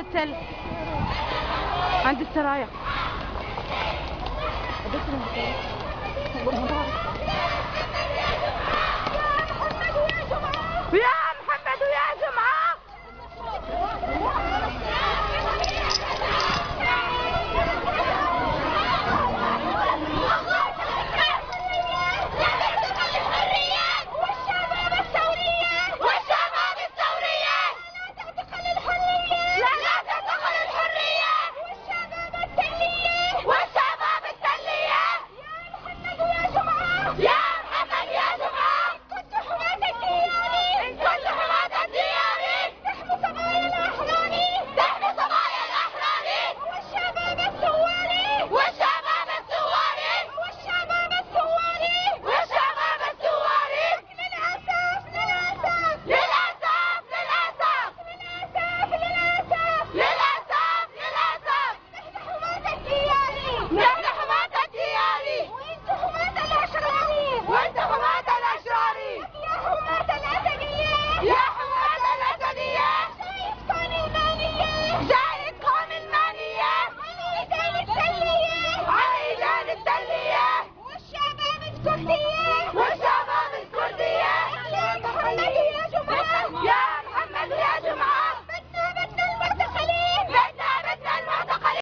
التل. عند السرايا.